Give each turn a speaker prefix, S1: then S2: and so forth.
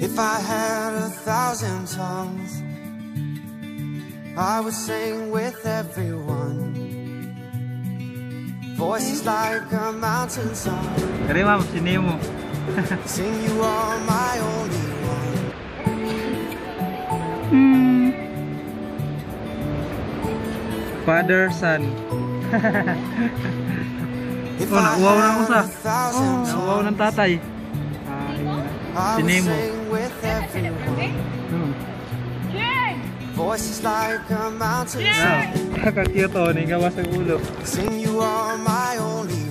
S1: If I had a thousand tongues, I would sing with everyone. Voices like a mountain song.
S2: Kari ma'am, si Nemo.
S1: Sing you are my only one.
S2: Father, son.
S1: If
S2: Oh, nauwaw na ako sa.
S1: a thousand
S2: Nauwaw ng tatay. Ah, yun na.
S1: I
S2: Si Nemo.
S1: Voices like a mountain
S2: Ah,
S1: song.
S2: Kakakute oh, ni gawas ang ulo.
S1: Sing you are my only